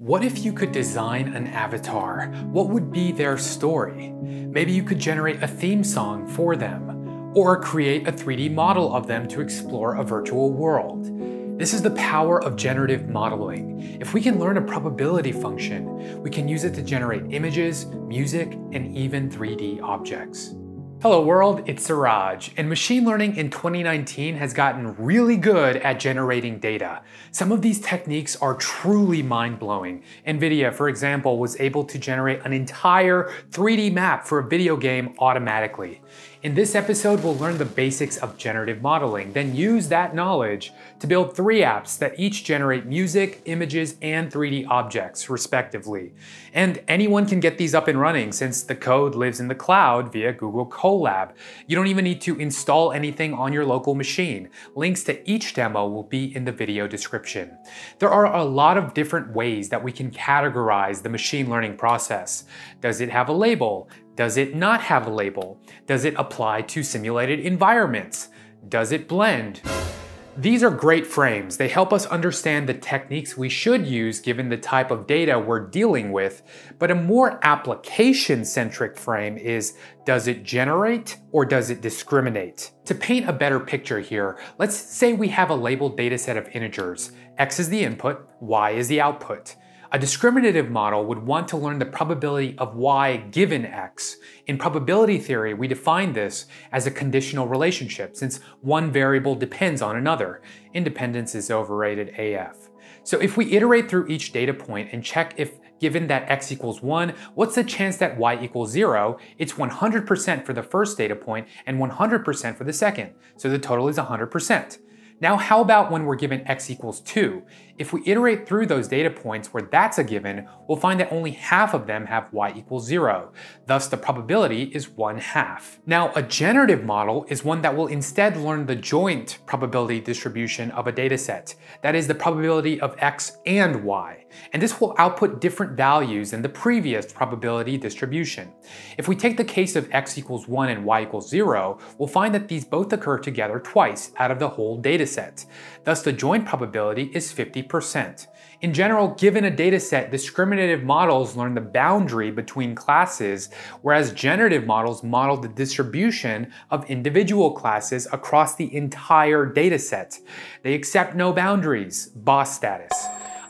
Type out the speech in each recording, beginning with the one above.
What if you could design an avatar? What would be their story? Maybe you could generate a theme song for them, or create a 3D model of them to explore a virtual world. This is the power of generative modeling. If we can learn a probability function, we can use it to generate images, music, and even 3D objects. Hello world, it's Siraj, and machine learning in 2019 has gotten really good at generating data. Some of these techniques are truly mind-blowing. NVIDIA, for example, was able to generate an entire 3D map for a video game automatically. In this episode, we'll learn the basics of generative modeling, then use that knowledge to build three apps that each generate music, images, and 3D objects, respectively. And anyone can get these up and running since the code lives in the cloud via Google Colab. You don't even need to install anything on your local machine. Links to each demo will be in the video description. There are a lot of different ways that we can categorize the machine learning process. Does it have a label? Does it not have a label? Does it apply to simulated environments? Does it blend? These are great frames. They help us understand the techniques we should use given the type of data we're dealing with, but a more application-centric frame is, does it generate or does it discriminate? To paint a better picture here, let's say we have a labeled dataset of integers. X is the input, Y is the output. A discriminative model would want to learn the probability of y given x. In probability theory, we define this as a conditional relationship since one variable depends on another. Independence is overrated AF. So if we iterate through each data point and check if given that x equals 1, what's the chance that y equals 0? It's 100% for the first data point and 100% for the second, so the total is 100%. Now how about when we're given x equals 2? If we iterate through those data points where that's a given, we'll find that only half of them have y equals 0. Thus the probability is 1 half. Now a generative model is one that will instead learn the joint probability distribution of a dataset. That is the probability of x and y. And this will output different values than the previous probability distribution. If we take the case of x equals 1 and y equals 0, we'll find that these both occur together twice out of the whole dataset dataset. Thus, the joint probability is 50%. In general, given a dataset, discriminative models learn the boundary between classes, whereas generative models model the distribution of individual classes across the entire dataset. They accept no boundaries, boss status.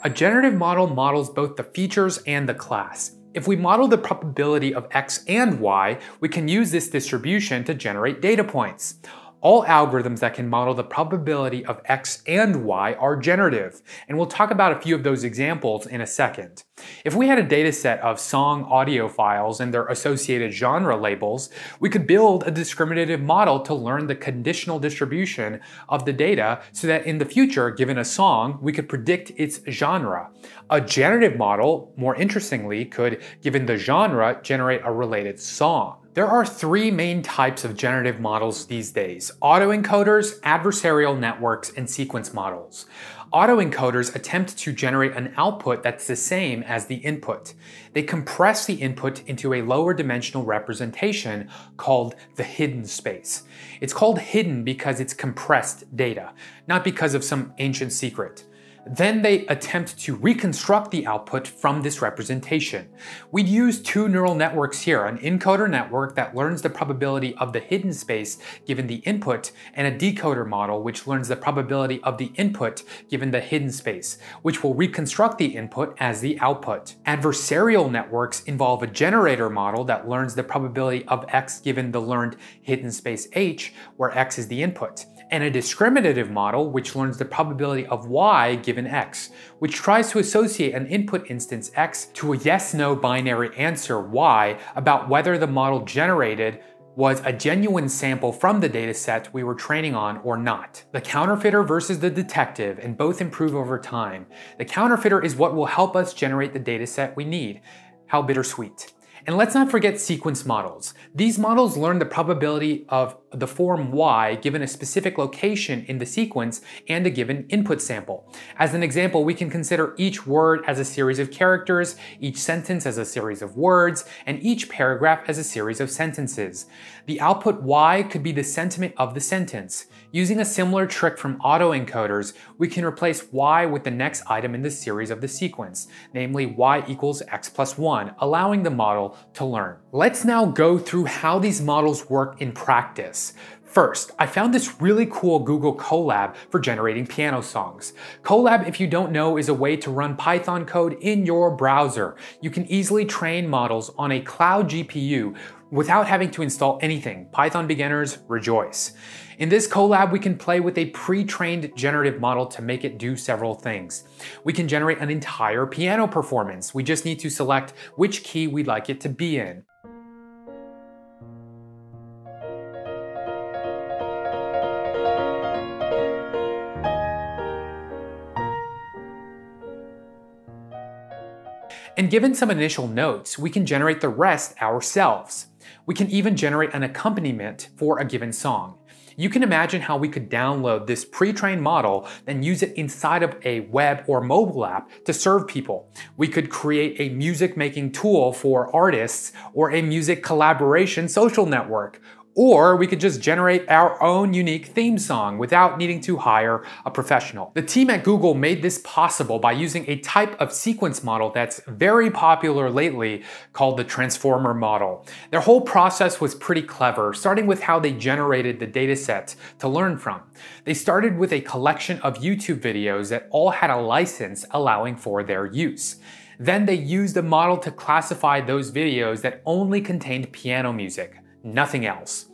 A generative model models both the features and the class. If we model the probability of x and y, we can use this distribution to generate data points. All algorithms that can model the probability of x and y are generative, and we'll talk about a few of those examples in a second. If we had a dataset of song audio files and their associated genre labels, we could build a discriminative model to learn the conditional distribution of the data so that in the future, given a song, we could predict its genre. A generative model, more interestingly, could, given the genre, generate a related song. There are three main types of generative models these days, autoencoders, adversarial networks, and sequence models. Autoencoders attempt to generate an output that's the same as the input. They compress the input into a lower dimensional representation called the hidden space. It's called hidden because it's compressed data, not because of some ancient secret. Then they attempt to reconstruct the output from this representation. We'd use two neural networks here, an encoder network that learns the probability of the hidden space given the input, and a decoder model which learns the probability of the input given the hidden space, which will reconstruct the input as the output. Adversarial networks involve a generator model that learns the probability of x given the learned hidden space h, where x is the input and a discriminative model which learns the probability of y given x, which tries to associate an input instance x to a yes-no binary answer y about whether the model generated was a genuine sample from the dataset we were training on or not. The counterfeiter versus the detective, and both improve over time. The counterfeiter is what will help us generate the dataset we need. How bittersweet. And let's not forget sequence models. These models learn the probability of the form y given a specific location in the sequence and a given input sample. As an example, we can consider each word as a series of characters, each sentence as a series of words, and each paragraph as a series of sentences. The output y could be the sentiment of the sentence. Using a similar trick from autoencoders, we can replace y with the next item in the series of the sequence, namely y equals x plus 1, allowing the model to learn. Let's now go through how these models work in practice. First, I found this really cool Google Colab for generating piano songs. Colab, if you don't know, is a way to run Python code in your browser. You can easily train models on a cloud GPU without having to install anything. Python beginners rejoice. In this Colab, we can play with a pre-trained generative model to make it do several things. We can generate an entire piano performance. We just need to select which key we'd like it to be in. And given some initial notes, we can generate the rest ourselves. We can even generate an accompaniment for a given song. You can imagine how we could download this pre-trained model, then use it inside of a web or mobile app to serve people. We could create a music making tool for artists or a music collaboration social network or we could just generate our own unique theme song without needing to hire a professional. The team at Google made this possible by using a type of sequence model that's very popular lately called the transformer model. Their whole process was pretty clever, starting with how they generated the dataset to learn from. They started with a collection of YouTube videos that all had a license allowing for their use. Then they used a model to classify those videos that only contained piano music nothing else.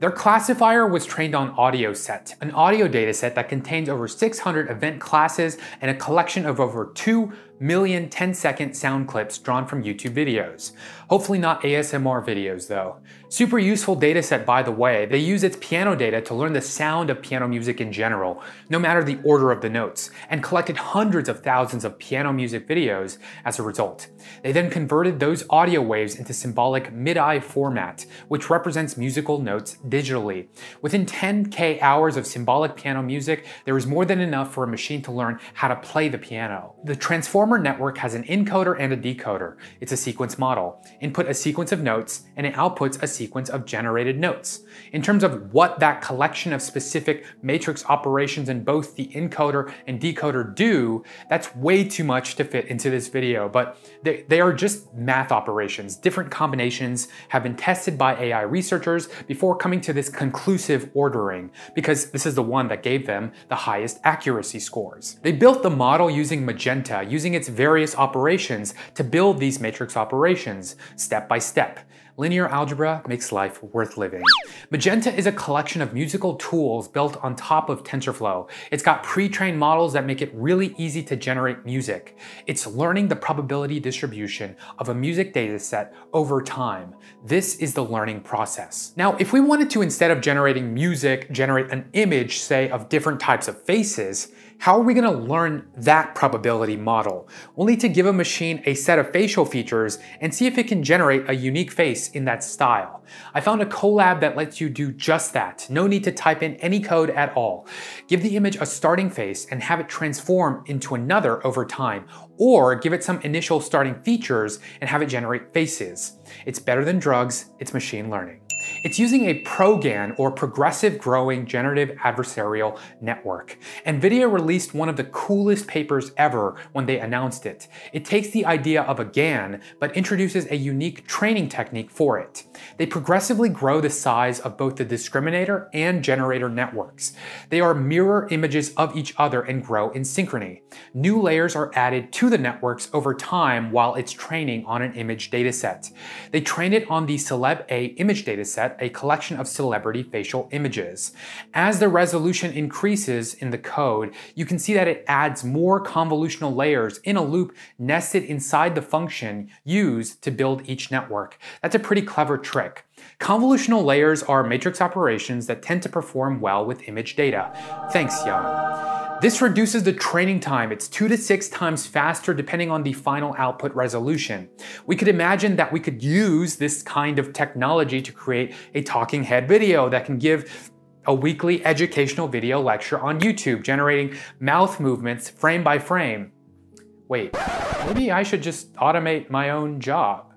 Their classifier was trained on AudioSet, an audio dataset that contains over 600 event classes and a collection of over 2 million 10 second sound clips drawn from YouTube videos. Hopefully not ASMR videos though. Super useful dataset by the way, they use its piano data to learn the sound of piano music in general, no matter the order of the notes, and collected hundreds of thousands of piano music videos as a result. They then converted those audio waves into symbolic MIDI format, which represents musical notes digitally. Within 10k hours of symbolic piano music, there is more than enough for a machine to learn how to play the piano. The transformer Network has an encoder and a decoder. It's a sequence model. Input a sequence of notes, and it outputs a sequence of generated notes. In terms of what that collection of specific matrix operations in both the encoder and decoder do, that's way too much to fit into this video, but they, they are just math operations. Different combinations have been tested by AI researchers before coming to this conclusive ordering, because this is the one that gave them the highest accuracy scores. They built the model using Magenta, using its its various operations to build these matrix operations, step by step. Linear algebra makes life worth living. Magenta is a collection of musical tools built on top of TensorFlow. It's got pre-trained models that make it really easy to generate music. It's learning the probability distribution of a music dataset over time. This is the learning process. Now, if we wanted to, instead of generating music, generate an image, say, of different types of faces, how are we going to learn that probability model? We'll need to give a machine a set of facial features and see if it can generate a unique face in that style. I found a Colab that lets you do just that. No need to type in any code at all. Give the image a starting face and have it transform into another over time, or give it some initial starting features and have it generate faces. It's better than drugs, it's machine learning. It's using a ProGAN or Progressive Growing Generative Adversarial Network. NVIDIA released one of the coolest papers ever when they announced it. It takes the idea of a GAN, but introduces a unique training technique for it. They progressively grow the size of both the discriminator and generator networks. They are mirror images of each other and grow in synchrony. New layers are added to the networks over time while it's training on an image dataset. They train it on the Celeb A image dataset dataset a collection of celebrity facial images. As the resolution increases in the code, you can see that it adds more convolutional layers in a loop nested inside the function used to build each network. That's a pretty clever trick. Convolutional layers are matrix operations that tend to perform well with image data. Thanks, Yann. This reduces the training time. It's two to six times faster depending on the final output resolution. We could imagine that we could use this kind of technology to create a talking head video that can give a weekly educational video lecture on YouTube, generating mouth movements frame by frame. Wait, maybe I should just automate my own job.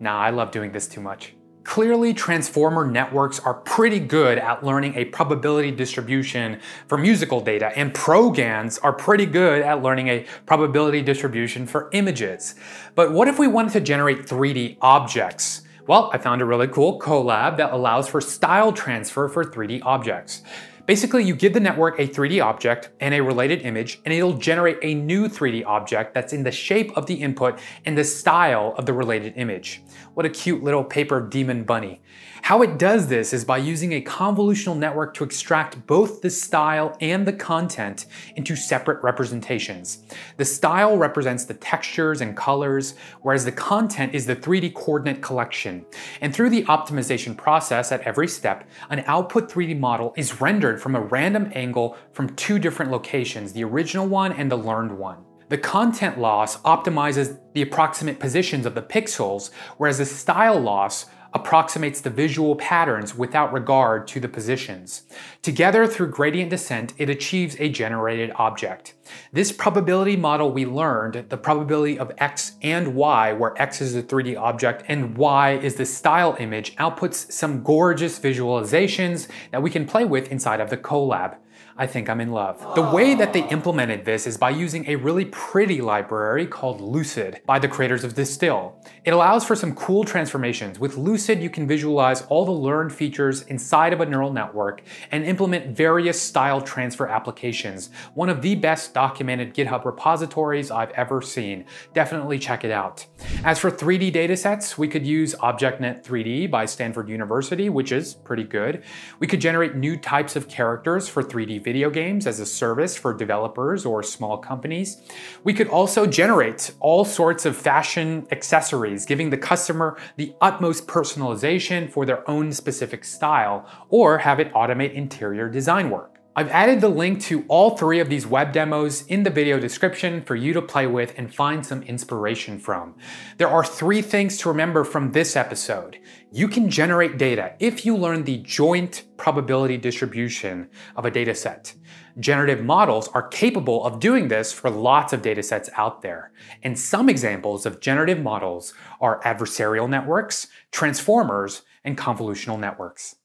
Nah, I love doing this too much. Clearly, transformer networks are pretty good at learning a probability distribution for musical data, and ProGANs are pretty good at learning a probability distribution for images. But what if we wanted to generate 3D objects? Well, I found a really cool Colab that allows for style transfer for 3D objects. Basically, you give the network a 3D object and a related image, and it'll generate a new 3D object that's in the shape of the input and the style of the related image. What a cute little paper demon bunny. How it does this is by using a convolutional network to extract both the style and the content into separate representations. The style represents the textures and colors, whereas the content is the 3D coordinate collection. And through the optimization process at every step, an output 3D model is rendered from a random angle from two different locations, the original one and the learned one. The content loss optimizes the approximate positions of the pixels, whereas the style loss approximates the visual patterns without regard to the positions. Together, through gradient descent, it achieves a generated object. This probability model we learned, the probability of x and y, where x is a 3D object and y is the style image, outputs some gorgeous visualizations that we can play with inside of the Colab. I think I'm in love. The way that they implemented this is by using a really pretty library called Lucid by the creators of Distill. It allows for some cool transformations. With Lucid, you can visualize all the learned features inside of a neural network and implement various style transfer applications. One of the best documented GitHub repositories I've ever seen. Definitely check it out. As for 3D datasets, we could use ObjectNet 3D by Stanford University, which is pretty good. We could generate new types of characters for 3D video games as a service for developers or small companies. We could also generate all sorts of fashion accessories, giving the customer the utmost personalization for their own specific style, or have it automate interior design work. I've added the link to all three of these web demos in the video description for you to play with and find some inspiration from. There are three things to remember from this episode. You can generate data if you learn the joint probability distribution of a dataset. Generative models are capable of doing this for lots of datasets out there. And some examples of generative models are adversarial networks, transformers, and convolutional networks.